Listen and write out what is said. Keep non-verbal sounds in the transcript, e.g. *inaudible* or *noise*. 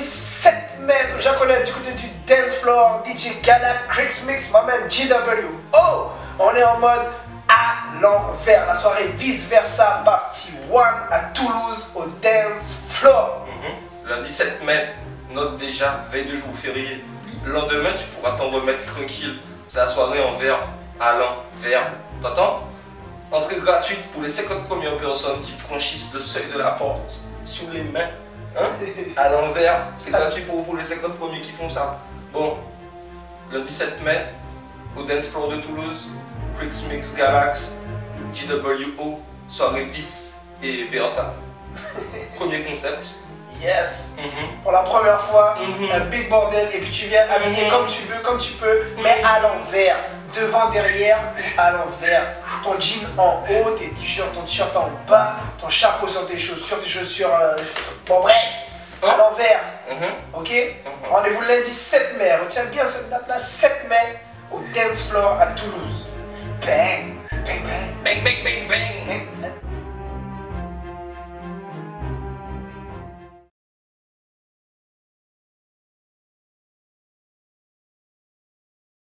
samedi 7 mai, connais du côté du dance floor, DJ Gala, Crix Mix, ma man GW. Oh, on est en mode à l'envers. La soirée vice versa, partie 1 à Toulouse au dance floor. Mhm. Lundi 7 mai, note déjà, veille de jour férié. Lendemain, tu pourras t'en remettre tranquille. C'est la soirée en verre, à l'envers. T'entends? Entrée gratuite pour les 50 premières personnes qui franchissent le seuil de la porte sur les mains. Hein à l'envers, c'est gratuit pour vous les 50 premiers qui font ça. Bon, le 17 mai, au Dance Floor de Toulouse, Crix Mix Galax, GWO, soirée Vice et Versa. *laughs* Premier concept. Yes. Mhm. Pour la première fois, Mhm. un big bordel et puis tu viens habiller Mhm. comme tu veux, comme tu peux, mais à l'envers. Devant, derrière, à l'envers. Ton jean en haut, tes t-shirts, ton t-shirt en bas, ton chapeau sur tes chaussures, tes chaussures. euh, bon, bref, à Hein? l'envers. Mhm. Ok Rendez-vous lundi 7 mai. Retiens bien cette date-là, 7 mai, au Dance Floor à Toulouse. Bang.